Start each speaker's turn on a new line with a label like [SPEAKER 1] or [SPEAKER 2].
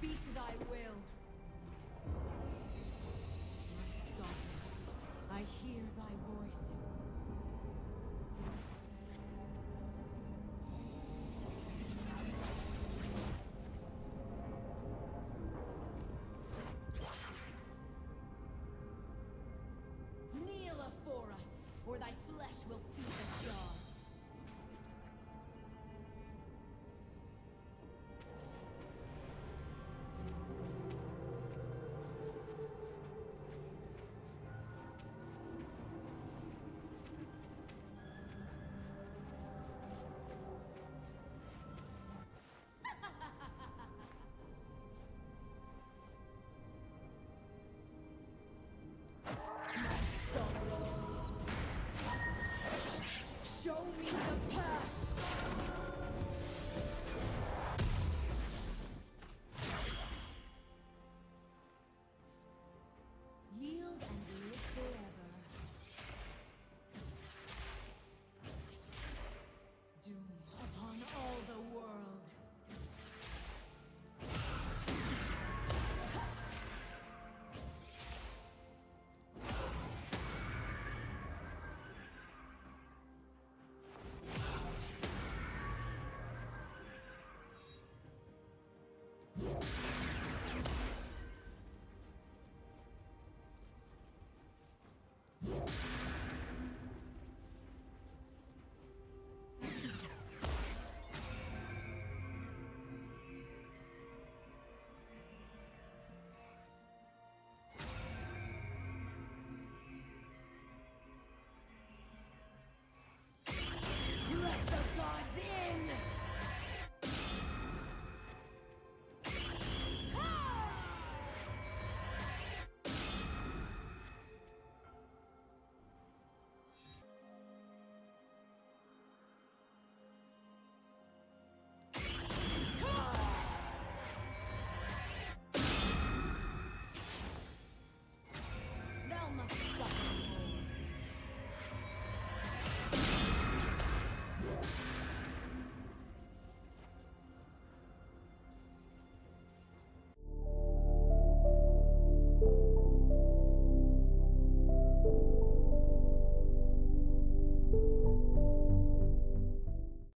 [SPEAKER 1] Speak thy will. My son, I hear thy voice.